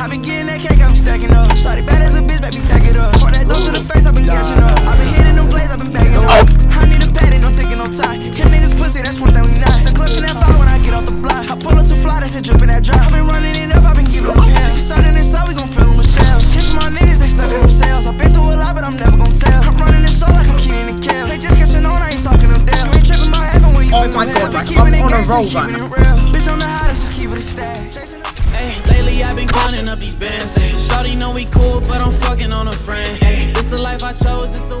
I been getting that cake, I been stacking up. Shawty bad as a bitch, baby, back it up. Pour that dough to the face, I been gassing up. I been hitting them plays, I been backing up. Oh. I need a patty, no taking no time. Him niggas pussy, that's one thing we not. Still clutching that fire when I get off the block. I pull up to fly, that's it dripping that drop. I been running it up, I been giving them hell. If sucking we gon' fill them with shells. Kiss my niggas, they stuck in themselves. I been through a lot, but I'm never gon' tell. I'm running this show like I'm Keenan and Kel. They just catching on, I ain't talking them down. You ain't tripping my heaven when you Oh my God, like, I'm on a roll keeping right it real. Bitch on the been counting up these bands. Shawty know we cool, but I'm fucking on a friend. Ay, this the life I chose, it's the